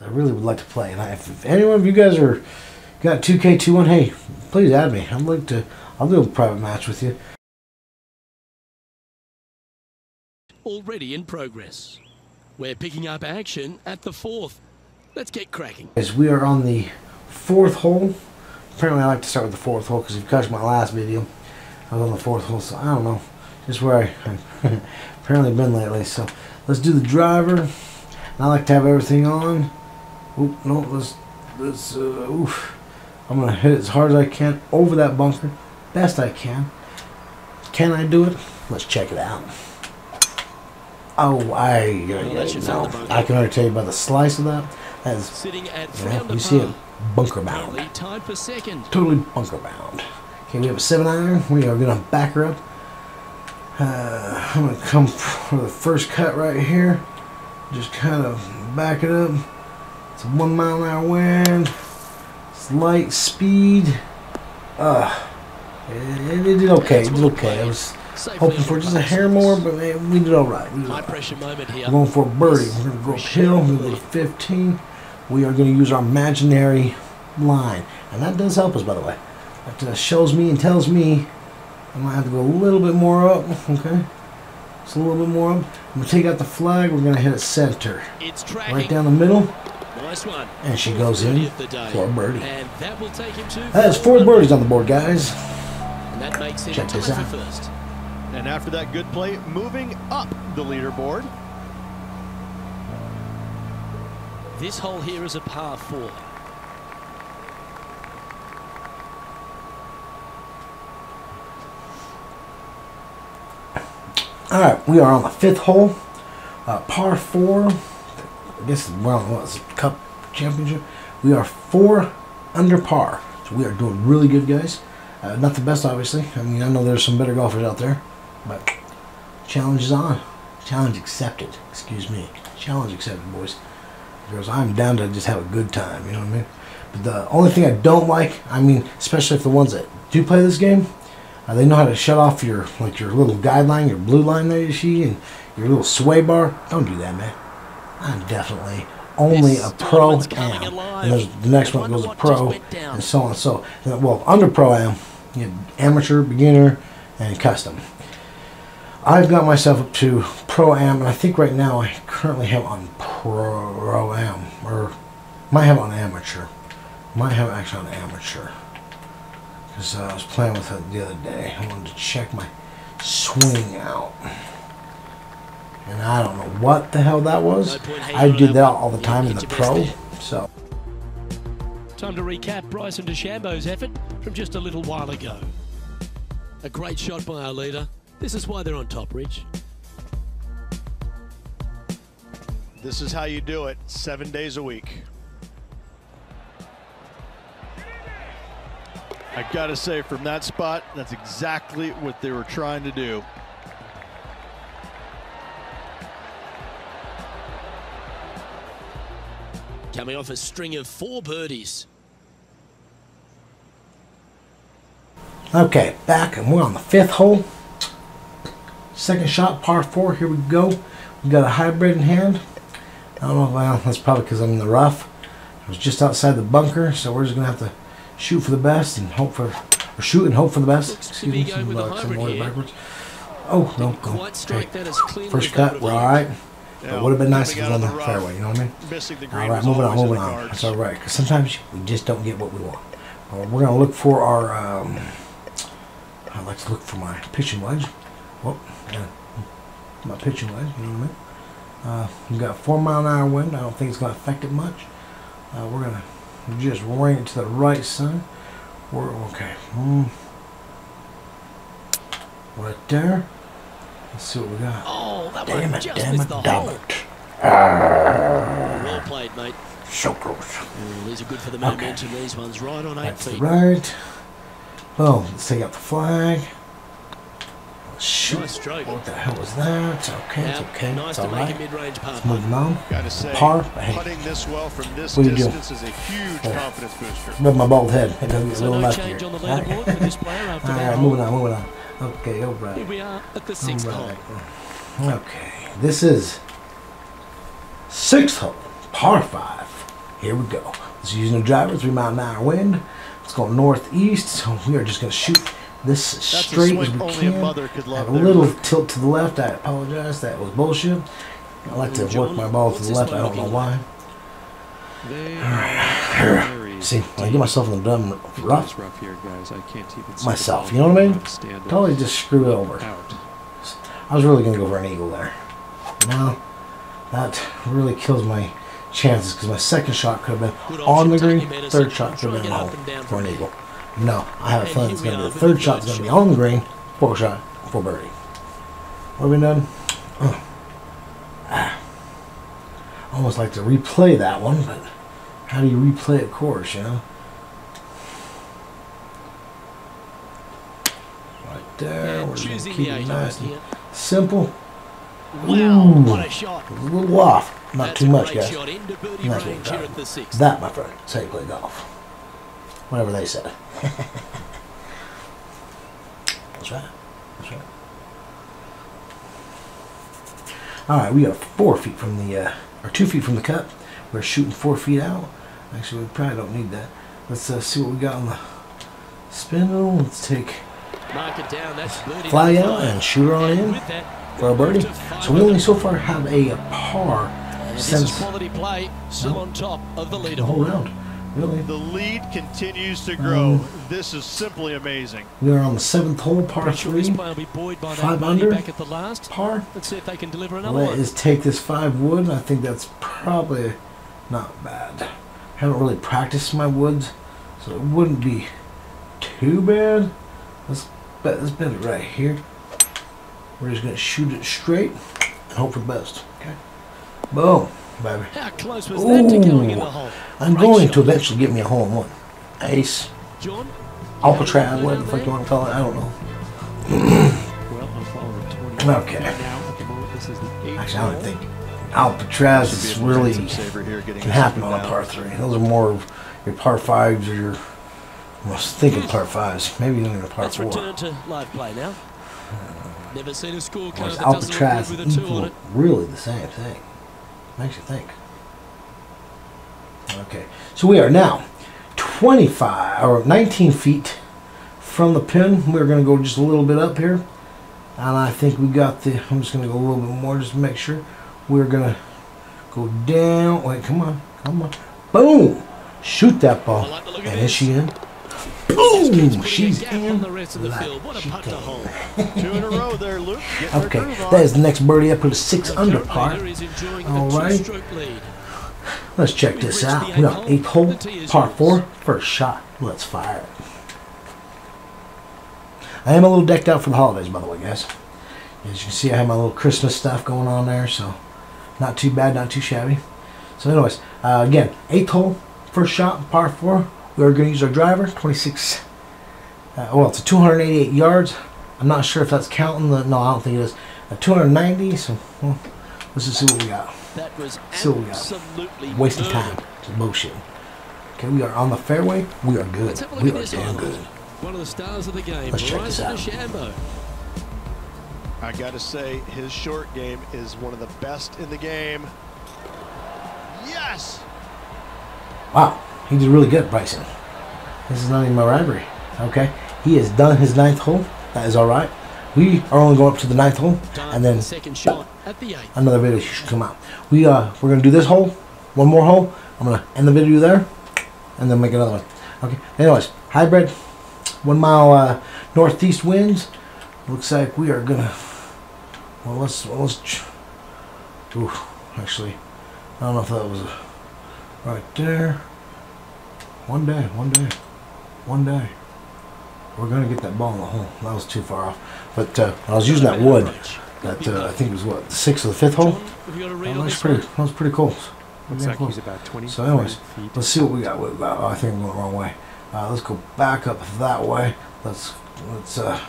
I really would like to play. And I, if, if anyone of you guys are got 2K21, hey, please add me. I'd like to. I'll do a private match with you. already in progress. We're picking up action at the fourth. Let's get cracking. As we are on the fourth hole. Apparently, I like to start with the fourth hole because if you catch my last video, I was on the fourth hole. So I don't know, just where I apparently been lately. So let's do the driver. I like to have everything on. Oop, no, let's let's. Uh, oof. I'm gonna hit it as hard as I can over that bunker, best I can. Can I do it? Let's check it out. Oh, I, yeah, Well, yeah, that should no. fill the bunker. I can already tell you by the slice of that. Is, Sitting at you, know, you see it bunker bound. Tied for second. Totally bunker bound. Okay, we have a seven iron. We are gonna back her up. Uh, I'm gonna come for the first cut right here. Just kind of back it up. It's a one mile an hour wind. It's light speed. Uh, it, it did okay. It did okay. I was hoping for just a hair more, but man, we did all right. We did all High right. pressure moment here. We're going for a birdie. We're going to go uphill. We're going to go to 15. We are going to use our imaginary line. And that does help us, by the way. That uh, shows me and tells me I might have to go a little bit more up. Okay. It's a little bit more up. I'm going to take out the flag. We're going to hit it center. It's. Right down the middle. Nice one. And she goes in Birdie of the day. for a birdie. And that will take him to That is four birdies on the board, guys. And that makes him Check this out. first. And after that good play, moving up the leaderboard. This hole here is a par four. All right, we are on the fifth hole, uh, par four. I guess is it, Cup Championship. We are four under par, so we are doing really good, guys. Uh, not the best, obviously. I mean, I know there's some better golfers out there, but challenge is on. Challenge accepted. Excuse me. Challenge accepted, boys. Girls, I'm down to just have a good time. You know what I mean? But the only thing I don't like, I mean, especially if the ones that do play this game, uh, they know how to shut off your like your little guideline, your blue line there you see, and your little sway bar. Don't do that, man. I'm definitely only This a pro am. And the next one goes what pro, just went down. and so on. So, uh, well, under pro am, you have amateur, beginner, and custom. I've got myself up to pro am, and I think right now I currently have on pro am, or might have on amateur. Might have actually on amateur. Because uh, I was playing with it the other day. I wanted to check my swing out. And I don't know what the hell that was. No point hanging I do that that all the time in the pro. So Time to recap Bryson DeChambeau's effort from just a little while ago. A great shot by our leader. This is why they're on top, Rich. This is how you do it seven days a week. I gotta say, from that spot, that's exactly what they were trying to do. Coming off a string of four birdies. Okay, back and we're on the fifth hole. Second shot, par four. Here we go. We got a hybrid in hand. I don't know. Well, that's probably because I'm in the rough. I was just outside the bunker, so we're just gonna have to shoot for the best and hope for, or shoot and hope for the best. Looks to be some, uh, some backwards. Oh no! Didn't no. quite strike Okay. that as cleanly First cut, we're all right. Yeah, It would have been nice if it was on the fairway. You know what I mean? All right, moving on, moving on. That's all right. Because sometimes we just don't get what we want. Uh, we're gonna look for our. Um, I like to look for my pitching wedge. Well, yeah, my pitching wedge. You know what I mean? Uh, we got four mile an hour wind. I don't think it's gonna affect it much. Uh, we're gonna just ring it to the right side. We're okay. Mm. Right there. Let's see what we got. That Damn one it! just Damn missed it! the Damn hole. it! Well played, mate. So close. Oh, these are good for the Okay. momentum. These ones right on eight That's the feet. right. Well, let's take out the flag. Shoot. Nice stroke. What the hell was that? Okay, it's okay. nice it's to all make right. a mid-range par. On. Gotta say, Par, hey. this well from this What do you do? distance is a huge Yeah. confidence booster. Rub my bald head. It doesn't get a little no left change here. on the leaderboard for this player after All that right, moving on, moving on. Okay, all right. Here we are at the All sixth hole. Okay, this is sixth hole, par five. Here we go. Let's use no driver, three mile an hour wind. It's going northeast, so we are just going to shoot this a straight as we a can. mother could love Have a there. little tilt to the left. I apologize. That was bullshit. I like to work my ball to the left. I don't know why. Are See, I get myself in the dumb rough, rough here, guys. I can't even see Myself, you know what I mean? Totally just screw it over. out. I was really gonna go for an eagle there. Now, that really kills my chances because my second shot could have been on the green, third shot could have to been get home up and down for an eagle. No, I have a feeling it's gonna be the third shot's gonna be on the green, fourth shot for birdie. What have we done? Oh. Ah. Almost like to replay that one, but how do you replay a course, you know? Right there, we're gonna keep it nice and. Simple. Wow, Ooh. what a shot. A little off, not That's too much, guys. shot into birdie Nice here at the. That, my friend, is how you play golf. Whatever they say. That's right. That's right. All right, we are four feet from the, uh, or two feet from the cup. We're shooting four feet out. Actually, we probably don't need that. Let's uh, see what we got on the spindle. Let's take fly out five. and shoot her on in for a birdie. So we only so far have a par since quality play, still No. on top of the the whole round. Really, The lead continues to grow. Um, this is simply amazing. we are on the seventh hole, par Pretty sure this three. Will be buoyed by that Five birdie under. back at the last. Par. Let's see if they can deliver another Let one. us take this five wood. I think that's probably not bad. I Haven't really practiced my woods, so it wouldn't be too bad. Let's bet let's bet it right here. We're just gonna shoot it straight and hope for the best. Okay. Boom, baby. How close was that to going in Ooh. the hole? I'm Great going shot. to eventually get me a hole in one. Ace, John? Alcatraz, whatever the fuck you want to call it. I don't know. Well, I'm following 20. Okay. Right now, at the moment, this is the eighth Actually, I don't think Alcatraz Should is able to take really some saver here, getting can happen on a par three. Those are more of your par fives or your. I was thinking par fives, maybe even a par Let's four. return to live play now. Never seen a Or scorecard is that doesn't Alcatraz good with a equal really the same thing? Makes you think. Okay, so we are now 25 or 19 feet from the pin. We're going to go just a little bit up here, and I think we got the. I'm just going to go a little bit more just to make sure. We're going to go down. Wait, come on, come on, boom! Shoot that ball, like the look of and is she in? Boom! She's in. the rest of the field. What a she putt to hole. Two in a row there, Luke. Okay, that is the next birdie. I put a six under par. leader is enjoying All right. Let's check this out. We got eighth hole. hole, The tee is par four, first shot. Let's fire it. I am a little decked out for the holidays, by the way, guys. As you can see, I have my little Christmas stuff going on there, so not too bad, not too shabby. So, anyways, uh, again, eighth hole, first shot, par four. We are going to use our driver, 26. Uh, well, it's a 288 yards. I'm not sure if that's counting the. No, I don't think it is. Uh, 290. So, well, let's just see what we got. That was So we got absolutely wasting murdered. time. Just bullshit. Okay, we are on the fairway. We are good. Let's have a look We are damn highlight. good. One of the stars of the game, Let's check this Bryson out. DeChambeau. I got to say, his short game is one of the best in the game. Yes! Wow, he did really good, Bryson. This is not even my rivalry. Okay, he has done his ninth hole. That is all right. We are only going up to the ninth hole, and then second shot at the eighth. another video should come out. We uh, we're gonna do this hole, one more hole. I'm gonna end the video there, and then make another one. Okay. Anyways, hybrid, one mile uh, northeast winds. Looks like we are gonna. Well, let's well, let's. Ooh, actually, I don't know if that was right there. One day, one day, one day. We're gonna get that ball in the hole. That was too far off. But uh, I was using that wood. That uh, I think it was what the sixth or the fifth hole. John, have you got a read That was pretty. one? That was pretty close. Looks like close. he's about 20 So anyways, feet. Let's see what we got. With, uh, I think I'm going the wrong way. Uh, let's go back up that way. Let's let's. Uh,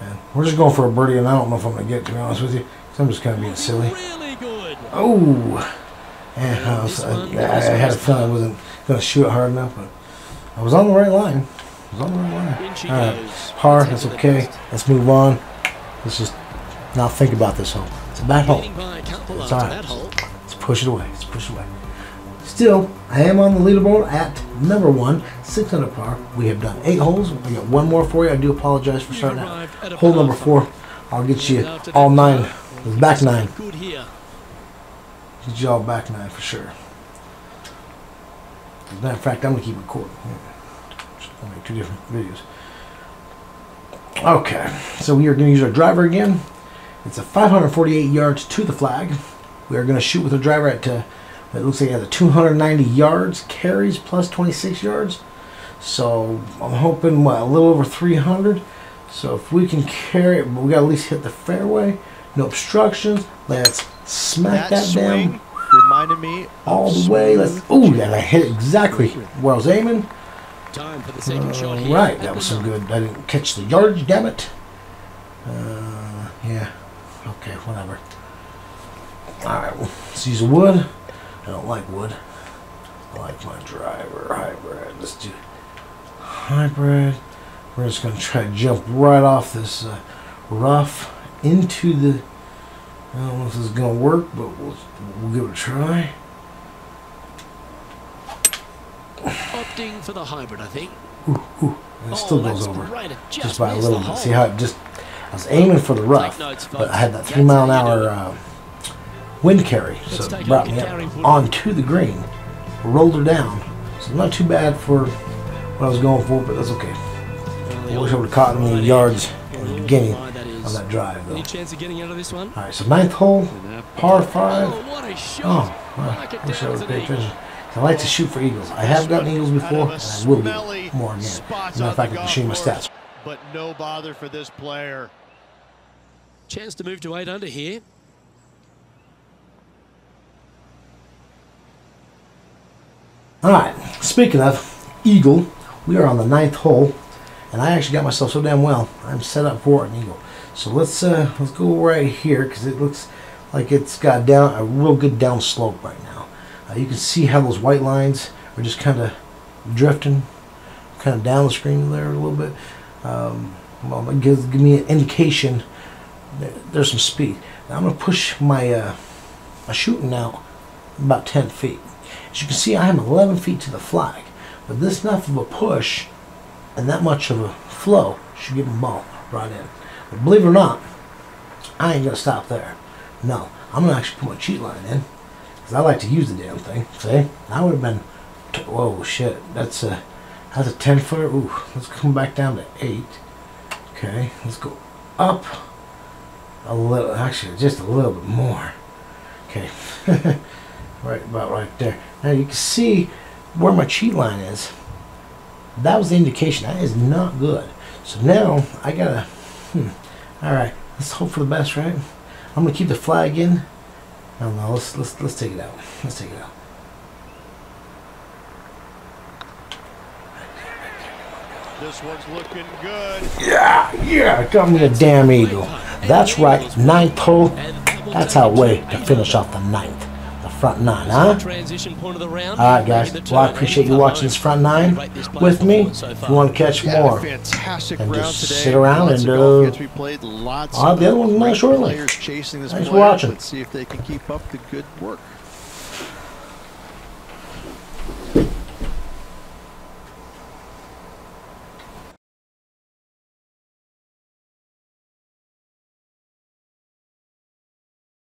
and we're just going for a birdie, and I don't know if I'm gonna get. To be honest with you, 'cause I'm just kind of being silly. Really. Oh, and I, was, I, I had a feeling I wasn't gonna shoot hard enough, but I was on the right line. I was on the right line. All right, par. That's okay. Let's move on. Let's just not think about this hole. It's a bad hole. Leading by a couple It's all right. Let's push it away. Let's push it away. Still, I am on the leaderboard at number one, six under par. We have done eight holes. I got one more for you. I do apologize for starting out. Hole number four. I'll get you all nine, back nine. Get you all back nine for sure. As a matter of fact, I'm gonna keep recording. I'll make two different videos. Okay, so we are gonna use our driver again. It's a 548 yards to the flag. We are gonna shoot with a driver at. Uh, it looks like it has a 290 yards, carries plus 26 yards. So I'm hoping what, a little over 300. So if we can carry it, we got to at least hit the fairway. No obstructions. Let's smack that, swing down reminded me all the way. Let's. Ooh, and I hit it exactly where I was aiming. Time for the second shot here. right, that was the some good. I didn't catch the yardage. Damn it. Uh, yeah. Okay, whatever. All right, well, let's use wood. I don't like wood. I like my driver hybrid. Let's do hybrid. We're just gonna try to jump right off this uh, rough into the. I don't know if this is gonna work, but we'll, we'll give it a try. Opting for the hybrid, I think. And it still oh, goes over. It just, just by a little bit. See how it just, I was aiming for the rough, notes, but. I had that three mile an how you do hour uh, wind carry, so it brought me up onto the green, rolled her down. So not too bad for what I was going for, but that's okay. I wish I would have caught right yards in the beginning line that is. of that drive, though. Any chance of getting out of this one? All right, so ninth hole, par five. Oh, what a Oh, well, I wish I would as have an paid eagle. attention. I like to shoot for eagles. I have gotten eagles before, and I will be more again. As a matter of fact, I can show you my stats. But no bother for this player. Chance to move to eight under here. All right. Speaking of eagle, we are on the ninth hole, and I actually got myself so damn well. I'm set up for an eagle. So let's uh, let's go right here because it looks like it's got down a real good down slope right now. Uh, you can see how those white lines are just kind of drifting, kind of down the screen there a little bit. Um, well, give me an indication that there's some speed. Now I'm gonna push my uh, my shooting out about 10 feet. As you can see, I am 11 feet to the flag, but this enough of a push and that much of a flow should get them all right in. But believe it or not, I ain't gonna stop there. No, I'm gonna actually put my cheat line in because I like to use the damn thing. See, that would have been. Whoa, shit! That's a that's a 10 footer. Ooh, let's come back down to eight. Okay, let's go up a little. Actually, just a little bit more. Okay. right about right there. Now you can see where my cheat line is. That was the indication. That is not good. So now I gotta. Hmm, all right, let's hope for the best, right? I'm gonna keep the flag in. No, no, let's let's let's take it out. Let's take it out. This one's looking good. Yeah, yeah, got me a damn eagle. That's right, ninth hole. That's our way to finish off the ninth, front nine, huh? Transition point of the round. All right, guys. Well, I appreciate you watching this front nine with me. If you want to catch more, fantastic And just sit around and, of golf uh, gets replayed. Lots I'll have of the other one great shortly. players chasing this Thanks for watching. Let's see if they can keep up the good work.